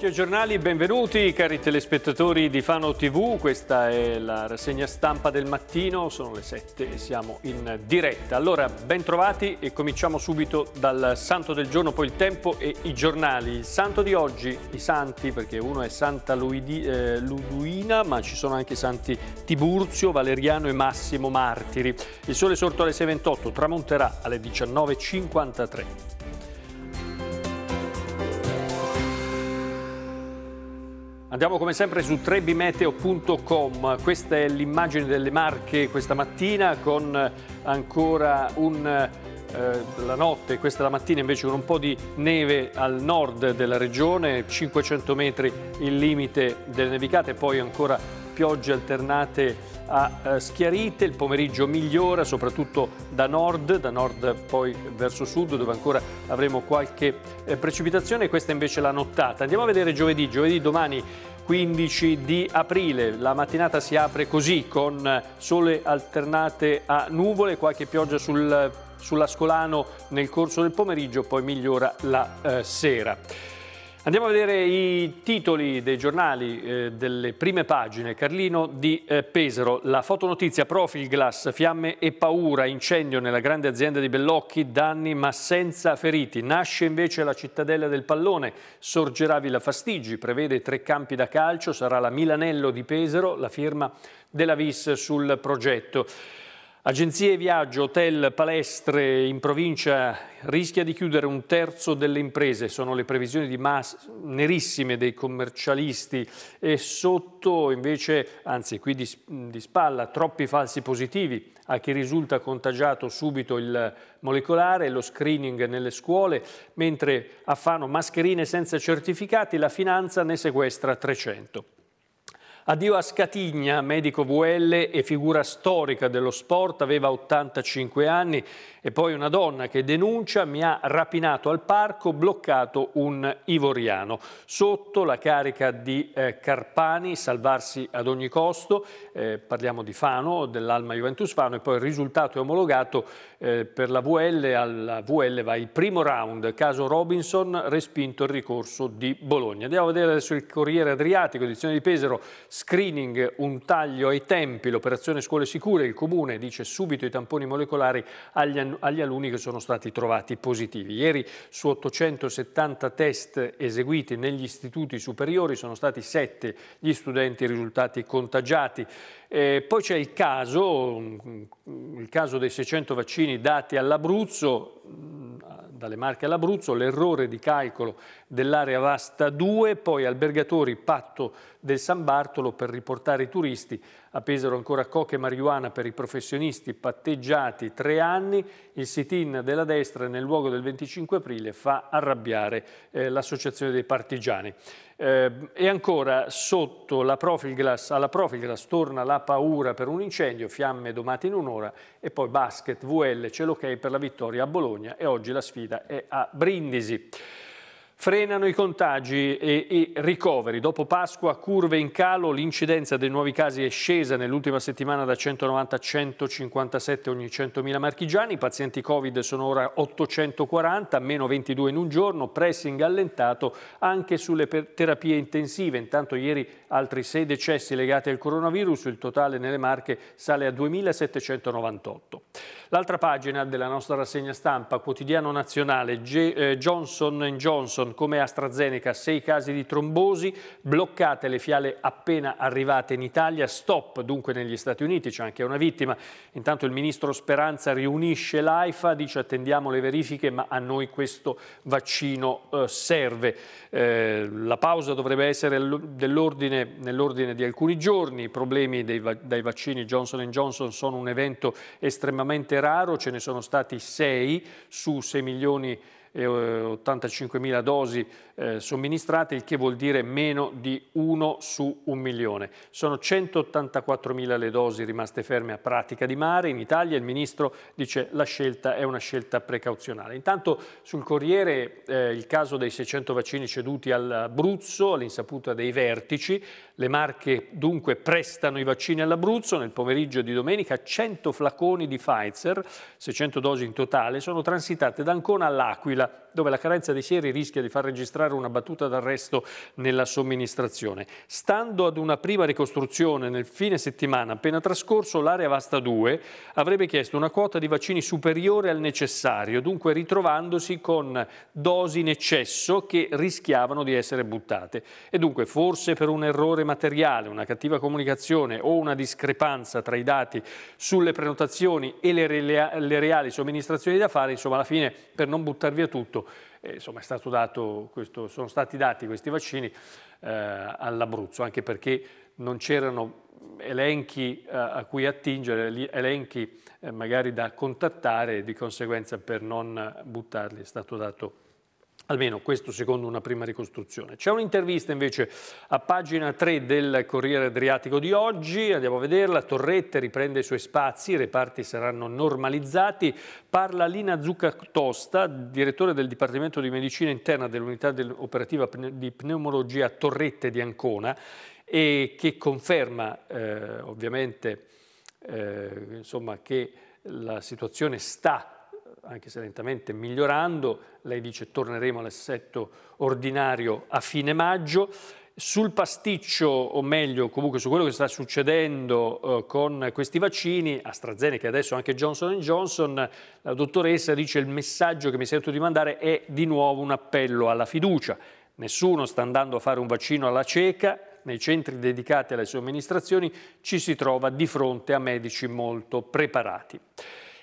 Occhio giornali, benvenuti cari telespettatori di Fano TV, questa è la rassegna stampa del mattino, sono le 7 e siamo in diretta. Allora, ben trovati e cominciamo subito dal santo del giorno, poi il tempo e i giornali. Il santo di oggi, i santi, perché uno è Santa Luidi, eh, Luduina, ma ci sono anche i santi Tiburzio, Valeriano e Massimo Martiri. Il sole sorto alle 6.28, tramonterà alle 19.53. Andiamo come sempre su trebimeteo.com, questa è l'immagine delle Marche questa mattina con ancora un, eh, la notte, questa la mattina invece con un po' di neve al nord della regione, 500 metri il limite delle nevicate, poi ancora piogge alternate a eh, schiarite, il pomeriggio migliora soprattutto da nord, da nord poi verso sud dove ancora avremo qualche eh, precipitazione, questa invece è la nottata. Andiamo a vedere giovedì, giovedì domani 15 di aprile. La mattinata si apre così con sole alternate a nuvole, qualche pioggia sul, sull'Ascolano nel corso del pomeriggio, poi migliora la eh, sera. Andiamo a vedere i titoli dei giornali eh, delle prime pagine. Carlino di eh, Pesaro, la fotonotizia Profilglass, fiamme e paura, incendio nella grande azienda di Bellocchi, danni ma senza feriti. Nasce invece la cittadella del pallone, sorgerà Villa Fastigi, prevede tre campi da calcio, sarà la Milanello di Pesaro, la firma della Vis sul progetto. Agenzie viaggio, hotel, palestre in provincia rischia di chiudere un terzo delle imprese, sono le previsioni di mass nerissime dei commercialisti. E sotto invece, anzi qui di, di spalla, troppi falsi positivi. A chi risulta contagiato subito il molecolare, lo screening nelle scuole, mentre a Fano mascherine senza certificati la finanza ne sequestra 300. Addio a Scatigna, medico VL e figura storica dello sport, aveva 85 anni e poi una donna che denuncia mi ha rapinato al parco, bloccato un ivoriano. Sotto la carica di eh, Carpani, salvarsi ad ogni costo, eh, parliamo di Fano, dell'Alma Juventus Fano e poi il risultato è omologato eh, per la VL, alla VL va il primo round, caso Robinson, respinto il ricorso di Bologna. Andiamo a vedere adesso il Corriere Adriatico, edizione di Pesaro, screening, un taglio ai tempi, l'operazione scuole sicure, il comune dice subito i tamponi molecolari agli agli alunni che sono stati trovati positivi. Ieri su 870 test eseguiti negli istituti superiori sono stati 7 gli studenti risultati contagiati. Eh, poi c'è il caso, il caso dei 600 vaccini dati all'Abruzzo, dalle Marche all'Abruzzo, l'errore di calcolo dell'area vasta 2, poi albergatori patto del San Bartolo per riportare i turisti, a Pesaro ancora coche e marijuana per i professionisti patteggiati tre anni, il sit-in della destra nel luogo del 25 aprile fa arrabbiare eh, l'associazione dei partigiani. Eh, e ancora sotto la Profilglass, alla Profilglass torna la paura per un incendio, fiamme domate in un'ora e poi basket, VL, cielo ok per la vittoria a Bologna e oggi la sfida è a Brindisi. Frenano i contagi e i ricoveri. Dopo Pasqua, curve in calo, l'incidenza dei nuovi casi è scesa nell'ultima settimana da 190 a 157 ogni 100.000 marchigiani. I pazienti Covid sono ora 840, meno 22 in un giorno, pressing allentato anche sulle terapie intensive. Intanto ieri altri 6 decessi legati al coronavirus, il totale nelle Marche sale a 2.798. L'altra pagina della nostra rassegna stampa, quotidiano nazionale, G eh, Johnson Johnson come AstraZeneca, sei casi di trombosi, bloccate le fiale appena arrivate in Italia, stop dunque negli Stati Uniti, c'è anche una vittima. Intanto il ministro Speranza riunisce l'AIFA, dice attendiamo le verifiche ma a noi questo vaccino eh, serve. Eh, la pausa dovrebbe essere nell'ordine di alcuni giorni, i problemi dei, dai vaccini Johnson Johnson sono un evento estremamente raro, ce ne sono stati 6 su 6 milioni e 85 mila dosi eh, somministrate, il che vuol dire meno di 1 su un milione. Sono 184 mila le dosi rimaste ferme a pratica di mare. In Italia il Ministro dice la scelta è una scelta precauzionale. Intanto sul Corriere eh, il caso dei 600 vaccini ceduti all'Abruzzo, all'insaputa dei vertici. Le Marche dunque prestano i vaccini all'Abruzzo. Nel pomeriggio di domenica 100 flaconi di Pfizer, 600 dosi in totale, sono transitate da Ancona all'Aquila dove la carenza dei sieri rischia di far registrare una battuta d'arresto nella somministrazione. Stando ad una prima ricostruzione nel fine settimana appena trascorso, l'area Vasta 2 avrebbe chiesto una quota di vaccini superiore al necessario, dunque ritrovandosi con dosi in eccesso che rischiavano di essere buttate. E dunque forse per un errore materiale, una cattiva comunicazione o una discrepanza tra i dati sulle prenotazioni e le, reali somministrazioni da fare, insomma alla fine per non buttare via tutto, eh, insomma, questo, sono stati dati questi vaccini eh, all'Abruzzo, anche perché non c'erano elenchi eh, a cui attingere, elenchi eh, magari da contattare e di conseguenza per non buttarli è stato dato Almeno questo secondo una prima ricostruzione. C'è un'intervista invece a pagina 3 del Corriere Adriatico di oggi, andiamo a vederla, Torrette riprende i suoi spazi, i reparti saranno normalizzati, parla Lina Zuccatosta, direttore del Dipartimento di Medicina Interna dell'unità operativa di pneumologia Torrette di Ancona e che conferma eh, ovviamente eh, insomma, che la situazione sta anche se lentamente migliorando, lei dice torneremo all'assetto ordinario a fine maggio, sul pasticcio, o meglio comunque su quello che sta succedendo eh, con questi vaccini, AstraZeneca e adesso anche Johnson Johnson, la dottoressa dice il messaggio che mi sento di mandare è di nuovo un appello alla fiducia. Nessuno sta andando a fare un vaccino alla cieca, nei centri dedicati alle somministrazioni ci si trova di fronte a medici molto preparati.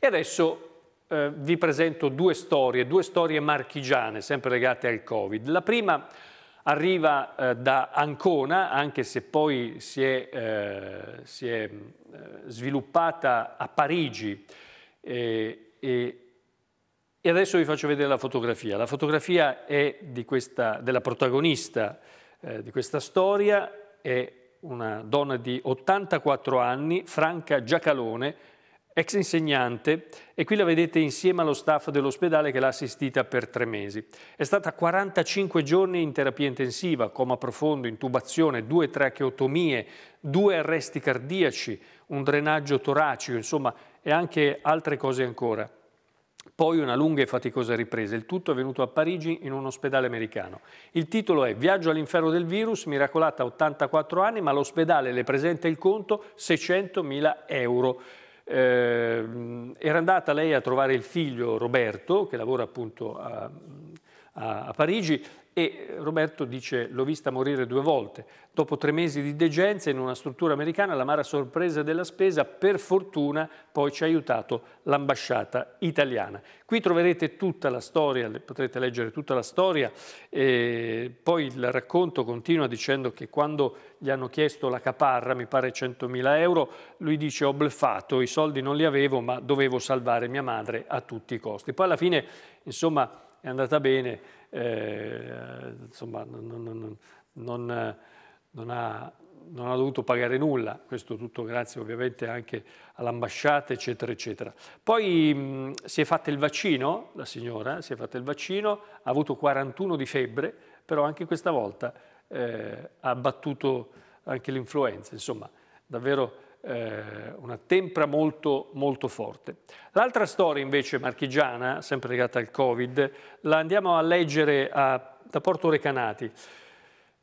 E adesso eh, vi presento due storie, due storie marchigiane, sempre legate al Covid. La prima arriva eh, da Ancona, anche se poi si è, eh, si è eh, sviluppata a Parigi. e, e adesso vi faccio vedere la fotografia. La fotografia è questa, della protagonista eh, di questa storia, è una donna di 84 anni, Franca Giacalone, ex insegnante e qui la vedete insieme allo staff dell'ospedale che l'ha assistita per tre mesi. È stata 45 giorni in terapia intensiva, coma profondo, intubazione, due tracheotomie, due arresti cardiaci, un drenaggio toracico, insomma, e anche altre cose ancora. Poi una lunga e faticosa ripresa. Il tutto è avvenuto a Parigi in un ospedale americano. Il titolo è Viaggio all'inferno del virus, miracolata a 84 anni, ma l'ospedale le presenta il conto 600.000 euro. Eh, era andata lei a trovare il figlio Roberto, che lavora appunto a, a, a Parigi, e Roberto dice l'ho vista morire due volte. Dopo tre mesi di degenza in una struttura americana, l'amara sorpresa della spesa, per fortuna poi ci ha aiutato l'ambasciata italiana. Qui troverete tutta la storia, potrete leggere tutta la storia, e poi il racconto continua dicendo che quando gli hanno chiesto la caparra, mi pare 100.000 euro, lui dice ho bleffato, i soldi non li avevo ma dovevo salvare mia madre a tutti i costi. Poi alla fine, insomma, è andata bene, eh, insomma, non, non, non, non ha, non ha dovuto pagare nulla, questo tutto grazie ovviamente anche all'ambasciata, eccetera, eccetera. Poi mh, si è fatta il vaccino, la signora si è fatta il vaccino, ha avuto 41 di febbre, però anche questa volta eh, ha battuto anche l'influenza, insomma, davvero una tempra molto, molto forte. L'altra storia invece marchigiana, sempre legata al Covid, la andiamo a leggere a, da Porto Recanati.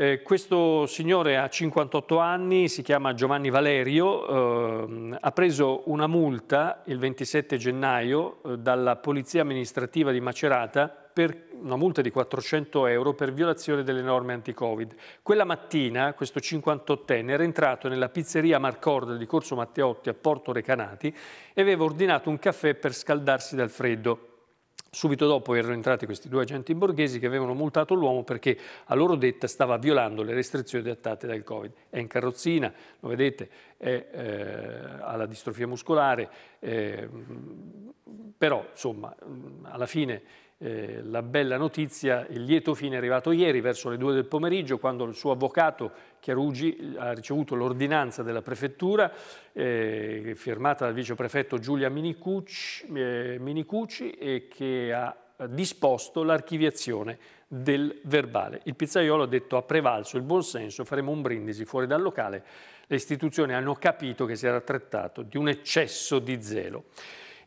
Eh, questo signore ha 58 anni, si chiama Giovanni Valerio, eh, ha preso una multa il 27 gennaio eh, dalla Polizia Amministrativa di Macerata per una multa di 400 euro per violazione delle norme anti-Covid. Quella mattina questo 58enne era entrato nella pizzeria Marcorda di Corso Matteotti a Porto Recanati e aveva ordinato un caffè per scaldarsi dal freddo. Subito dopo erano entrati questi due agenti borghesi che avevano multato l'uomo perché a loro detta stava violando le restrizioni dettate dal Covid. È in carrozzina, lo vedete, è, eh, ha la distrofia muscolare, eh, però insomma alla fine eh, la bella notizia, il lieto fine è arrivato ieri verso le due del pomeriggio quando il suo avvocato Chiarugi ha ricevuto l'ordinanza della prefettura eh, firmata dal viceprefetto Giulia Minicucci, eh, Minicucci e che ha disposto l'archiviazione del verbale. Il pizzaiolo ha detto ha prevalso il buonsenso, faremo un brindisi fuori dal locale. Le istituzioni hanno capito che si era trattato di un eccesso di zelo.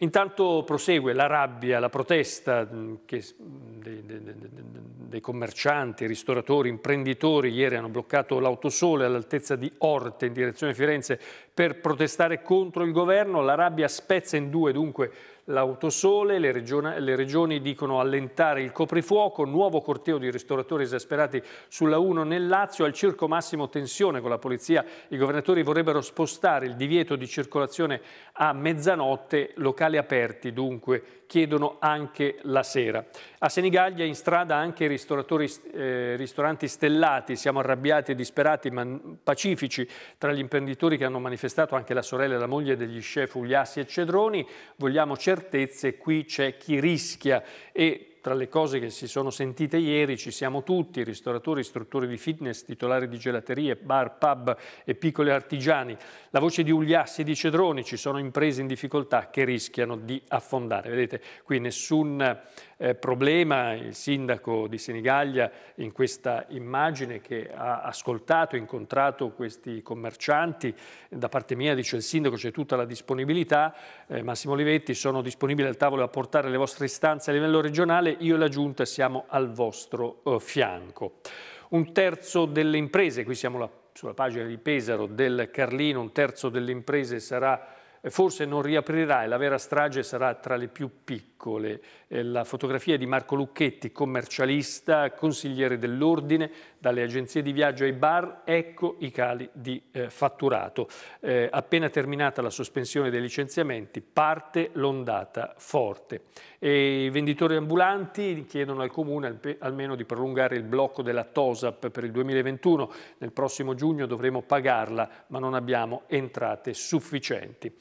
Intanto prosegue la rabbia, la protesta che dei, dei, dei, commercianti, ristoratori, imprenditori ieri hanno bloccato l'autosole all'altezza di Orte in direzione Firenze per protestare contro il governo. La rabbia spezza in due dunque l'autosole, le, le regioni dicono allentare il coprifuoco, nuovo corteo di ristoratori esasperati sulla 1 nel Lazio, al circo massimo tensione con la polizia, i governatori vorrebbero spostare il divieto di circolazione a mezzanotte, locali aperti dunque chiedono anche la sera. A Senigallia in strada anche ristoratori, eh, ristoranti stellati, siamo arrabbiati e disperati ma pacifici tra gli imprenditori che hanno manifestato anche la sorella e la moglie degli chef Ugliassi e Cedroni, vogliamo certezze, qui c'è chi rischia. E tra le cose che si sono sentite ieri ci siamo tutti, ristoratori, istruttori di fitness, titolari di gelaterie, bar, pub e piccoli artigiani. La voce di Ugliassi e di Cedroni, ci sono imprese in difficoltà che rischiano di affondare. Vedete, qui nessun eh, problema, il sindaco di Senigallia in questa immagine che ha ascoltato, incontrato questi commercianti, da parte mia dice il sindaco c'è tutta la disponibilità, eh, Massimo Olivetti sono disponibili al tavolo a portare le vostre istanze a livello regionale, io e la Giunta siamo al vostro eh, fianco. Un terzo delle imprese, qui siamo la, sulla pagina di Pesaro del Carlino, un terzo delle imprese sarà forse non riaprirà e la vera strage sarà tra le più piccole. Eh, la fotografia di Marco Lucchetti, commercialista, consigliere dell'ordine, dalle agenzie di viaggio ai bar, ecco i cali di eh, fatturato. Eh, appena terminata la sospensione dei licenziamenti, parte l'ondata forte. E I venditori ambulanti chiedono al Comune almeno di prolungare il blocco della TOSAP per il 2021. Nel prossimo giugno dovremo pagarla, ma non abbiamo entrate sufficienti.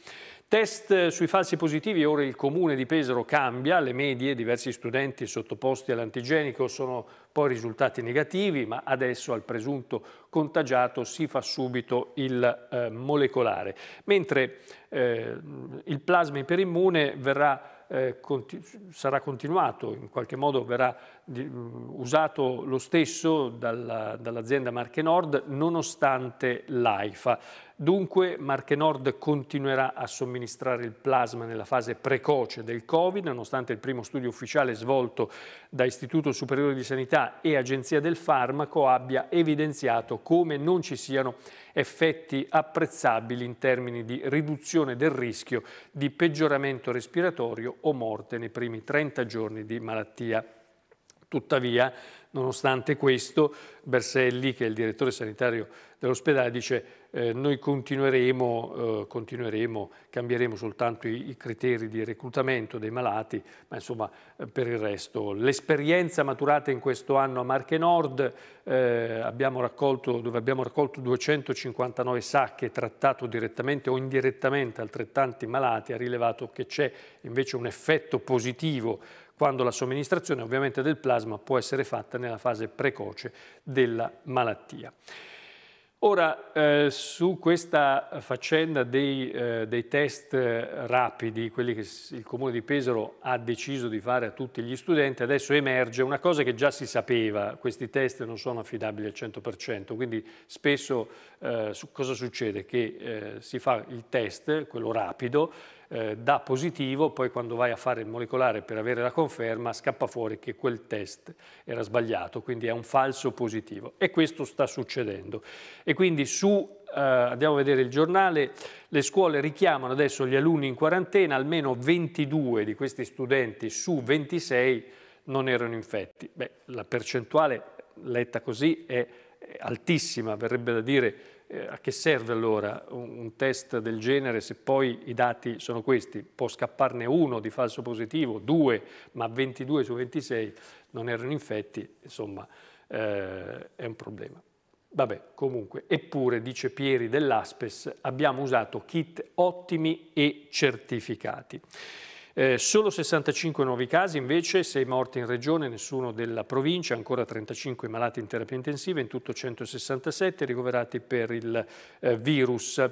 Test sui falsi positivi, ora il comune di Pesaro cambia, le medie, diversi studenti sottoposti all'antigenico sono poi risultati negativi, ma adesso al presunto contagiato si fa subito il eh, molecolare, mentre eh, il plasma iperimmune verrà eh, conti sarà continuato, in qualche modo verrà usato lo stesso dalla, dall'azienda Marche Nord nonostante l'AIFA. Dunque Marche Nord continuerà a somministrare il plasma nella fase precoce del Covid, nonostante il primo studio ufficiale svolto da Istituto Superiore di Sanità e Agenzia del Farmaco abbia evidenziato come non ci siano effetti apprezzabili in termini di riduzione del rischio di peggioramento respiratorio o morte nei primi 30 giorni di malattia. Tuttavia, nonostante questo, Berselli, che è il direttore sanitario dell'ospedale, dice eh, noi continueremo, eh, continueremo, cambieremo soltanto i, i, criteri di reclutamento dei malati, ma insomma eh, per il resto l'esperienza maturata in questo anno a Marche Nord, eh, abbiamo raccolto, dove abbiamo raccolto 259 sacche e trattato direttamente o indirettamente altrettanti malati, ha rilevato che c'è invece un effetto positivo quando la somministrazione ovviamente del plasma può essere fatta nella fase precoce della malattia. Ora, eh, su questa faccenda dei, eh, dei, test rapidi, quelli che il Comune di Pesaro ha deciso di fare a tutti gli studenti, adesso emerge una cosa che già si sapeva, questi test non sono affidabili al 100%, quindi spesso eh, su cosa succede? Che eh, si fa il test, quello rapido, eh, dà positivo, poi quando vai a fare il molecolare per avere la conferma scappa fuori che quel test era sbagliato, quindi è un falso positivo e questo sta succedendo. E quindi su Uh, andiamo a vedere il giornale, le scuole richiamano adesso gli alunni in quarantena, almeno 22 di questi studenti su 26 non erano infetti. Beh, la percentuale letta così è altissima, verrebbe da dire eh, a che serve allora un, un, test del genere se poi i dati sono questi? Può scapparne uno di falso positivo, due, ma 22 su 26 non erano infetti, insomma eh, è un problema. Vabbè, comunque, eppure, dice Pieri dell'Aspes, abbiamo usato kit ottimi e certificati. Eh, solo 65 nuovi casi, invece 6 morti in regione, nessuno della provincia, ancora 35 malati in terapia intensiva, in tutto 167 ricoverati per il eh, virus.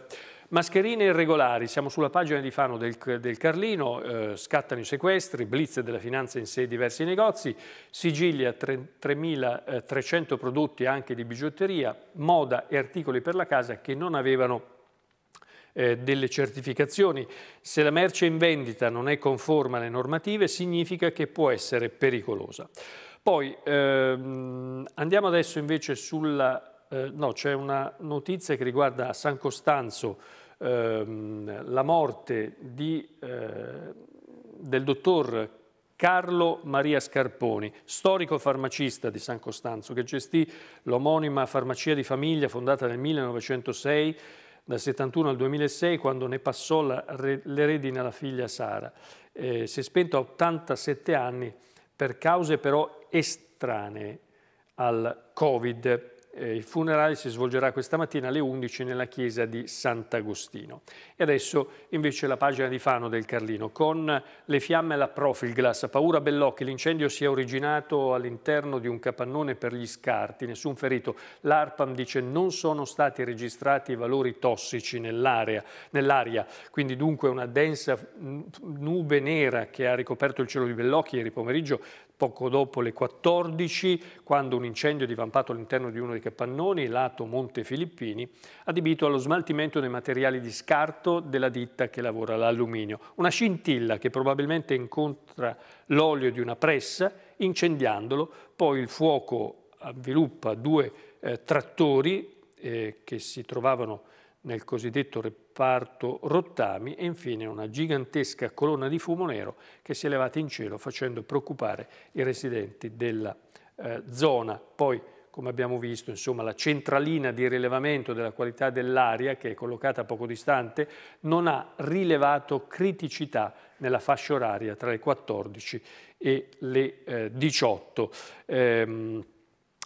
Mascherine irregolari, siamo sulla pagina di Fano del, del Carlino, eh, scattano i sequestri, blitz della finanza in sei diversi negozi, Sigilia 3.300 prodotti anche di bigiotteria, moda e articoli per la casa che non avevano eh, delle certificazioni. Se la merce in vendita non è conforme alle normative significa che può essere pericolosa. Poi ehm, andiamo adesso invece sulla... Eh, no, c'è una notizia che riguarda San Costanzo, ehm, la morte di, eh, del dottor Carlo Maria Scarponi, storico farmacista di San Costanzo, che gestì l'omonima farmacia di famiglia fondata nel 1906, dal 71 al 2006, quando ne passò la, le redine alla figlia Sara. Eh, si è spento a 87 anni per cause però estranee al Covid eh, il funerale si svolgerà questa mattina alle 11 nella chiesa di Sant'Agostino. E adesso invece la pagina di Fano del Carlino con le fiamme alla Profilglass. Paura Bellocchi, l'incendio si è originato all'interno di un capannone per gli scarti, nessun ferito. L'ARPAM dice non sono stati registrati valori tossici nell'aria, nell'aria, quindi dunque una densa nube nera che ha ricoperto il cielo di Bellocchi ieri pomeriggio poco dopo le 14, quando un incendio è divampato all'interno di uno dei capannoni, lato Monte Filippini, adibito allo smaltimento dei materiali di scarto della ditta che lavora l'alluminio. Una scintilla che probabilmente incontra l'olio di una pressa, incendiandolo, poi il fuoco avviluppa due eh, trattori eh, che si trovavano nel cosiddetto reparto rottami e infine una gigantesca colonna di fumo nero che si è elevata in cielo facendo preoccupare i residenti della eh, zona. Poi, come abbiamo visto, insomma, la centralina di rilevamento della qualità dell'aria, che è collocata poco distante, non ha rilevato criticità nella fascia oraria tra le 14 e le eh, 18. Ehm,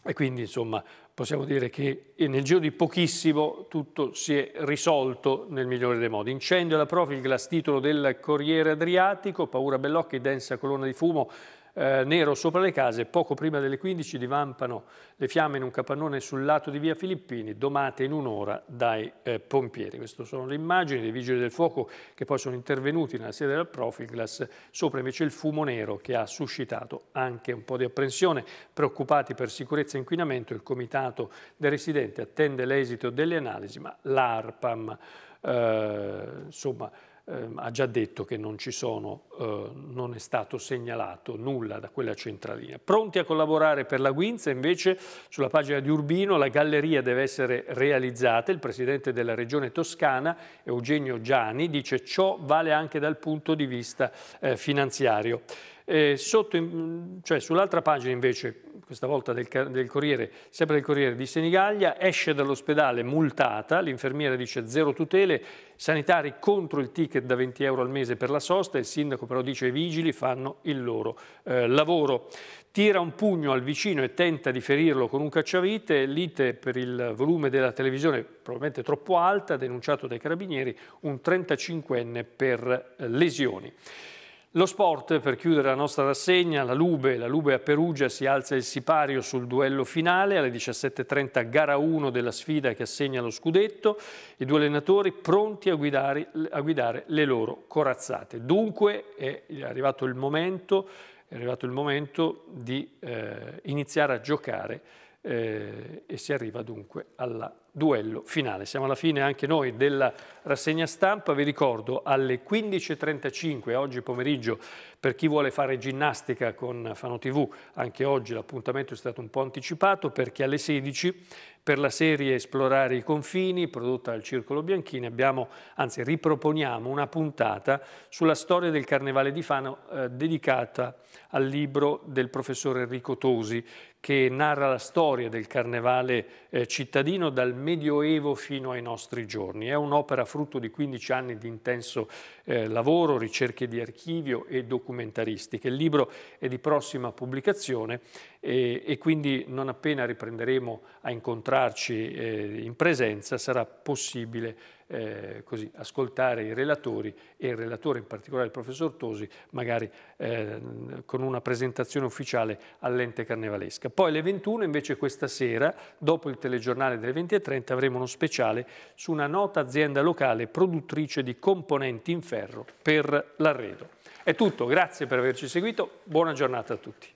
e quindi, insomma, possiamo dire che nel giro di pochissimo tutto si è risolto nel migliore dei modi. Incendio alla Profilglass, titolo del Corriere Adriatico, paura Bellocchi, densa colonna di fumo, eh, nero sopra le case, poco prima delle 15 divampano le fiamme in un capannone sul lato di via Filippini, domate in un'ora dai eh, pompieri. Queste sono le immagini dei vigili del fuoco che poi sono intervenuti nella sede del Profilglass, sopra invece il fumo nero che ha suscitato anche un po' di apprensione. Preoccupati per sicurezza e inquinamento, il comitato dei residenti attende l'esito delle analisi, ma l'ARPAM, eh, insomma, eh, ha già detto che non, sono, eh, non è stato segnalato nulla da quella centralina. Pronti a collaborare per la Guinza, invece sulla pagina di Urbino la galleria deve essere realizzata. Il presidente della regione toscana, Eugenio Giani, dice ciò vale anche dal punto di vista eh, finanziario. Sotto, cioè sull'altra pagina invece, questa volta del, del, Corriere, sempre del Corriere di Senigallia, esce dall'ospedale multata, l'infermiera dice zero tutele, sanitari contro il ticket da 20 euro al mese per la sosta, il sindaco però dice i vigili fanno il loro eh, lavoro. Tira un pugno al vicino e tenta di ferirlo con un cacciavite, lite per il volume della televisione probabilmente troppo alta, denunciato dai carabinieri, un 35enne per eh, lesioni. Lo sport, per chiudere la nostra rassegna, la Lube, la Lube a Perugia si alza il sipario sul duello finale, alle 17.30 gara 1 della sfida che assegna lo scudetto, i due allenatori pronti a guidare, a guidare le loro corazzate. Dunque è arrivato il momento, è arrivato il momento di eh, iniziare a giocare eh, e si arriva dunque al duello finale. Siamo alla fine anche noi della rassegna stampa, vi ricordo alle 15.35 oggi pomeriggio per chi vuole fare ginnastica con Fano TV, anche oggi l'appuntamento è stato un po' anticipato perché alle 16 per la serie Esplorare i confini prodotta dal Circolo Bianchini abbiamo, anzi riproponiamo una puntata sulla storia del Carnevale di Fano eh, dedicata al libro del professor Enrico Tosi che narra la storia del carnevale eh, cittadino dal Medioevo fino ai nostri giorni. È un'opera frutto di 15 anni di intenso eh, lavoro, ricerche di archivio e documentaristiche. Il libro è di prossima pubblicazione e, e quindi non appena riprenderemo a incontrarci eh, in presenza sarà possibile eh, così, ascoltare i relatori e il relatore, in particolare il professor Tosi, magari eh, con una presentazione ufficiale all'ente carnevalesca. Poi alle 21 invece questa sera, dopo il telegiornale delle 20.30, avremo uno speciale su una nota azienda locale produttrice di componenti in ferro per l'arredo. È tutto, grazie per averci seguito, buona giornata a tutti.